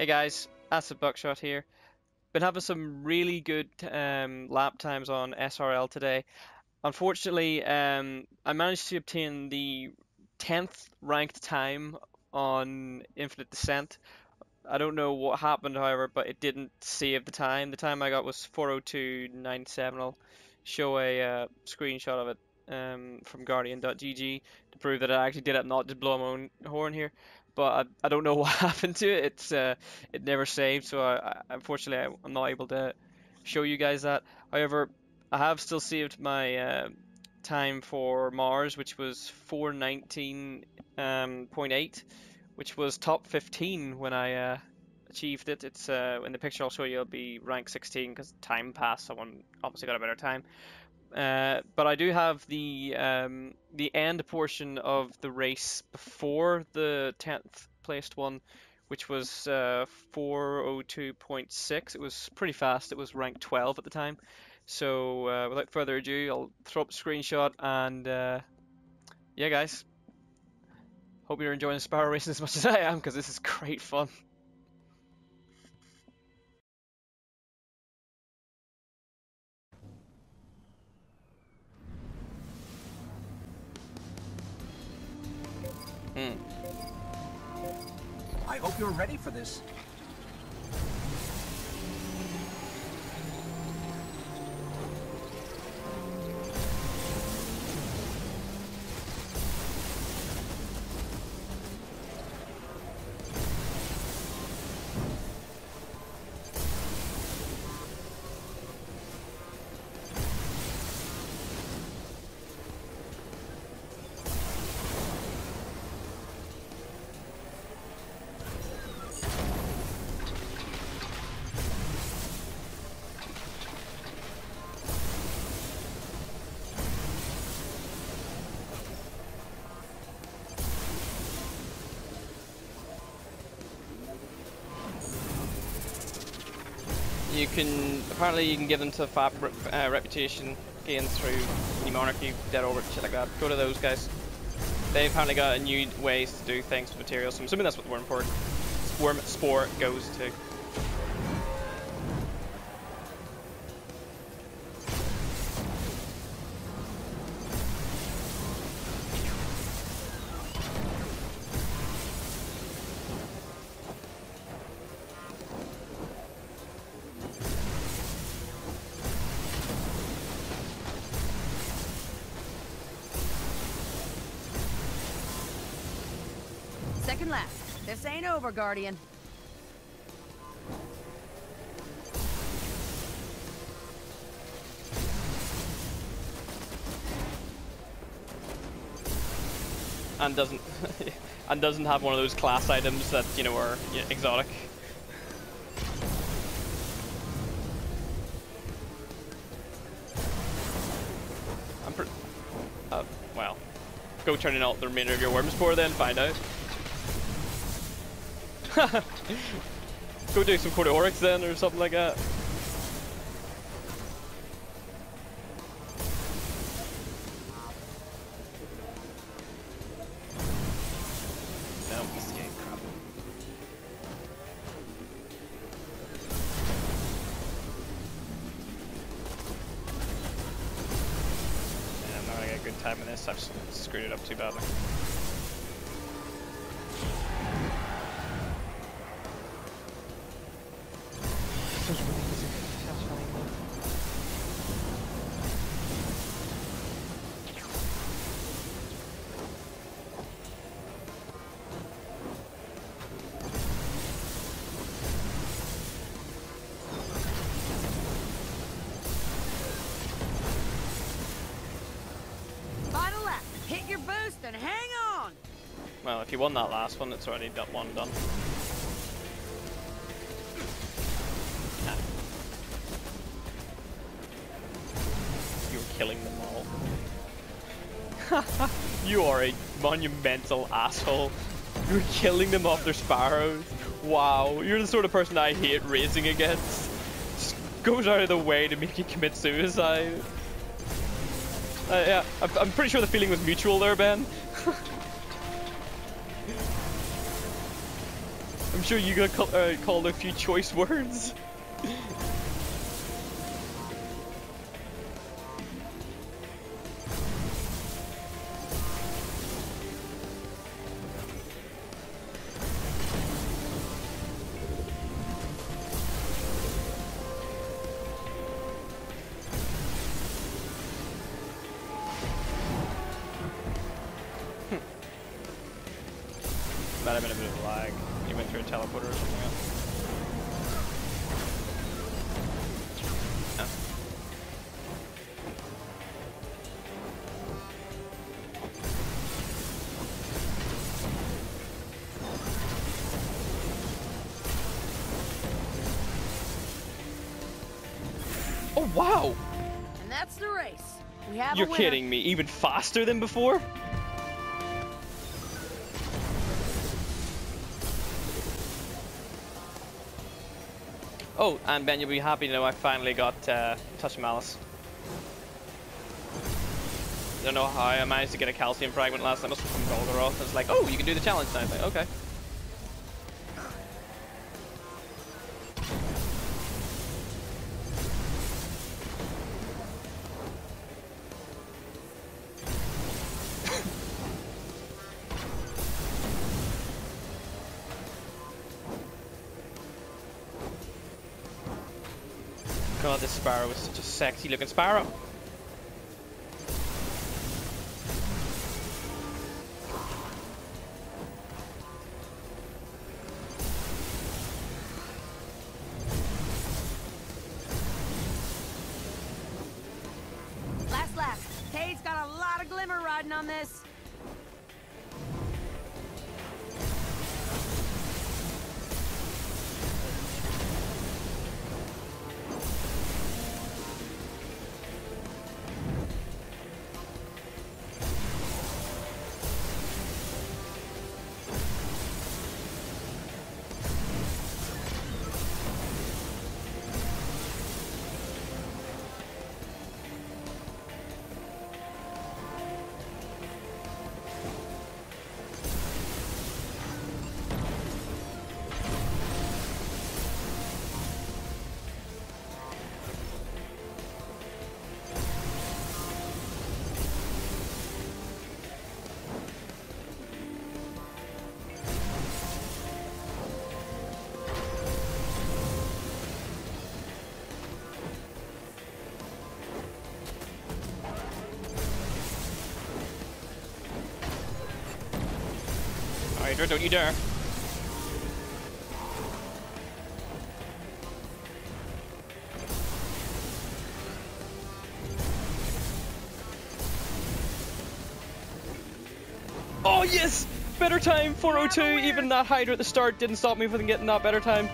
Hey guys, Acid Buckshot here. Been having some really good um, lap times on SRL today. Unfortunately, um, I managed to obtain the 10th ranked time on Infinite Descent. I don't know what happened, however, but it didn't save the time. The time I got was 402.97. I'll show a uh, screenshot of it um, from Guardian.gg to prove that I actually did it, not just blow my own horn here but I, I don't know what happened to it. It's uh, it never saved, so I, I, unfortunately I, am not able to show you guys that. However, I have still saved my uh, time for Mars, which was 419.8, um, which was top 15 when I uh, achieved it. It's uh, in the picture I'll show you. It'll be rank 16 because time passed. Someone obviously got a better time. Uh, but I do have the um, the end portion of the race before the tenth placed one, which was uh, 402.6. It was pretty fast. It was ranked 12 at the time. So uh, without further ado, I'll throw up a screenshot and uh, yeah, guys. Hope you're enjoying the Sparrow racing as much as I am because this is great fun. Hmm. I hope you're ready for this. You can apparently you can give them to Fab uh, reputation gains through New Monarchy, Dead Orbit, shit like that. Go to those guys. They apparently got a new ways to do things with materials. So I'm assuming that's what the Worm Spore, Worm Spore goes to. Second lap. This ain't over, Guardian. And doesn't and doesn't have one of those class items that you know are exotic. I'm pretty. Uh, well, go turn in all the remainder of your worm spore then, find out. Go do some Court Oryx then, or something like that. Time in this, I've screwed it up too badly. Well, if you won that last one, it's already done one done. You're killing them all. you are a monumental asshole. You're killing them off their sparrows. Wow, you're the sort of person I hate racing against. Just goes out of the way to make you commit suicide. Uh, yeah, I'm pretty sure the feeling was mutual there, Ben. I'm sure you got call, uh, called a few choice words. Might have been a bit of lag. You went through a teleporter or something else. Oh wow! And that's the race. We have You're a kidding me. Even faster than before? Oh, and Ben, you'll be happy to know I finally got uh, Touch of Malice. Don't know how I managed to get a calcified fragment last time. Must have from Golgoroth. It's like, oh, you can do the challenge now. It's like, okay. God, this sparrow is such a sexy looking sparrow. Last lap. Cayde's got a lot of glimmer riding on this. Don't you dare. Oh yes! Better time, 402. Even that Hydra at the start didn't stop me from getting that better time.